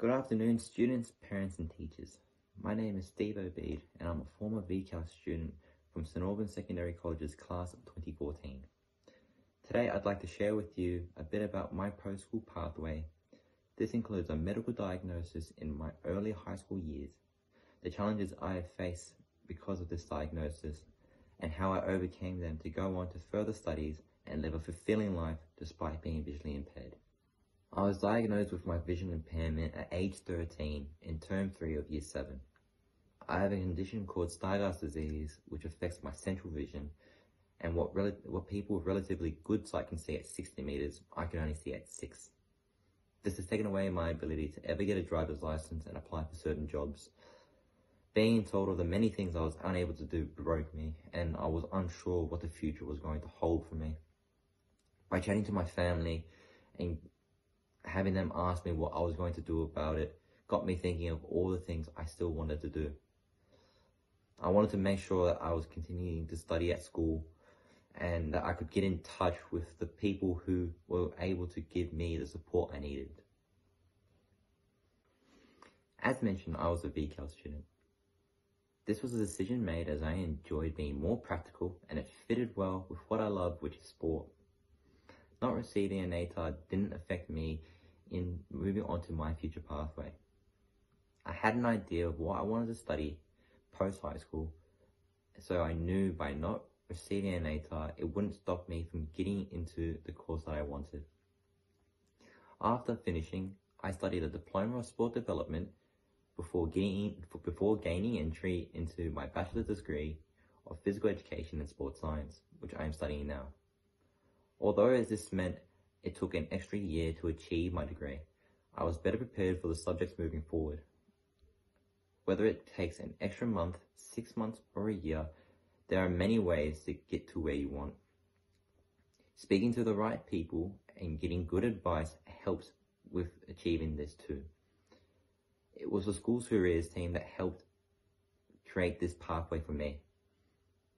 Good afternoon, students, parents, and teachers. My name is Steve Obeid, and I'm a former VCAL student from St Albans Secondary College's class of 2014. Today, I'd like to share with you a bit about my post-school pathway. This includes a medical diagnosis in my early high school years, the challenges I have faced because of this diagnosis, and how I overcame them to go on to further studies and live a fulfilling life despite being visually impaired. I was diagnosed with my vision impairment at age 13 in term 3 of year 7. I have a condition called Stargardt disease which affects my central vision and what, what people with relatively good sight can see at 60 meters, I can only see at 6. This has taken away my ability to ever get a driver's license and apply for certain jobs. Being told of the many things I was unable to do broke me and I was unsure what the future was going to hold for me. By chatting to my family and having them ask me what I was going to do about it got me thinking of all the things I still wanted to do. I wanted to make sure that I was continuing to study at school and that I could get in touch with the people who were able to give me the support I needed. As mentioned, I was a VCAL student. This was a decision made as I enjoyed being more practical and it fitted well with what I love, which is sport. Not receiving an ATAR didn't affect me in moving on to my future pathway. I had an idea of what I wanted to study post high school, so I knew by not receiving an ATAR, it wouldn't stop me from getting into the course that I wanted. After finishing, I studied a Diploma of Sport Development before gaining, before gaining entry into my bachelor's degree of Physical Education and Sports Science, which I am studying now. Although as this meant it took an extra year to achieve my degree, I was better prepared for the subjects moving forward. Whether it takes an extra month, six months, or a year, there are many ways to get to where you want. Speaking to the right people and getting good advice helps with achieving this too. It was the school's careers team that helped create this pathway for me,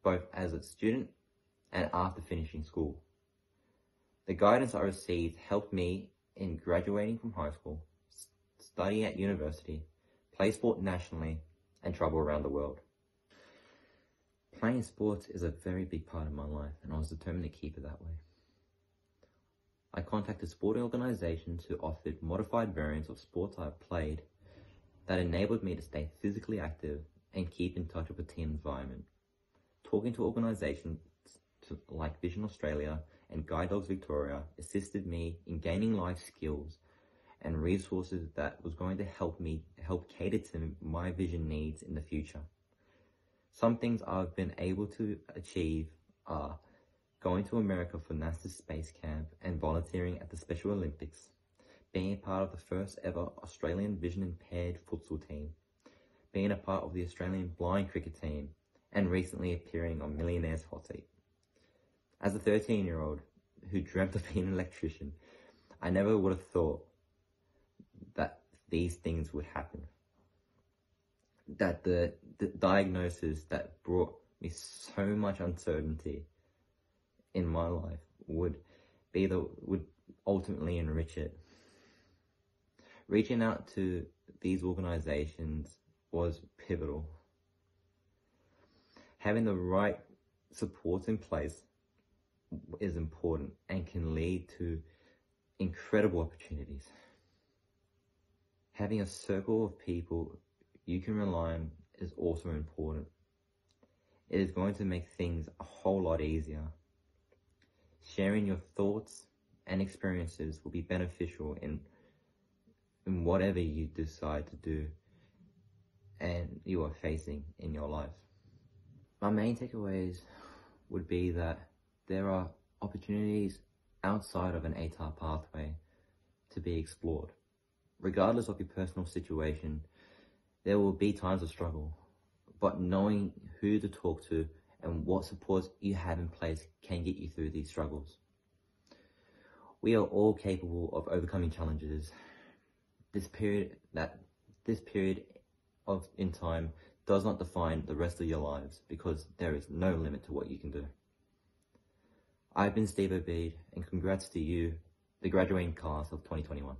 both as a student and after finishing school. The guidance I received helped me in graduating from high school, studying at university, play sport nationally, and travel around the world. Playing sports is a very big part of my life, and I was determined to keep it that way. I contacted sporting organisations who offered modified variants of sports I played that enabled me to stay physically active and keep in touch with a team environment. Talking to organisations like Vision Australia and Guide Dogs Victoria assisted me in gaining life skills and resources that was going to help me help cater to my vision needs in the future. Some things I've been able to achieve are going to America for NASA's space camp and volunteering at the Special Olympics, being a part of the first ever Australian vision impaired futsal team, being a part of the Australian blind cricket team, and recently appearing on Millionaire's Hot Seat. As a 13 year old who dreamt of being an electrician, I never would have thought that these things would happen. That the, the diagnosis that brought me so much uncertainty in my life would be the would ultimately enrich it. Reaching out to these organizations was pivotal. Having the right supports in place is important and can lead to incredible opportunities. Having a circle of people you can rely on is also important. It is going to make things a whole lot easier. Sharing your thoughts and experiences will be beneficial in, in whatever you decide to do and you are facing in your life. My main takeaways would be that there are opportunities outside of an ATAR pathway to be explored. Regardless of your personal situation, there will be times of struggle, but knowing who to talk to and what supports you have in place can get you through these struggles. We are all capable of overcoming challenges. This period that this period of in time does not define the rest of your lives because there is no limit to what you can do. I've been Steve Obeid, and congrats to you, the graduating class of 2021.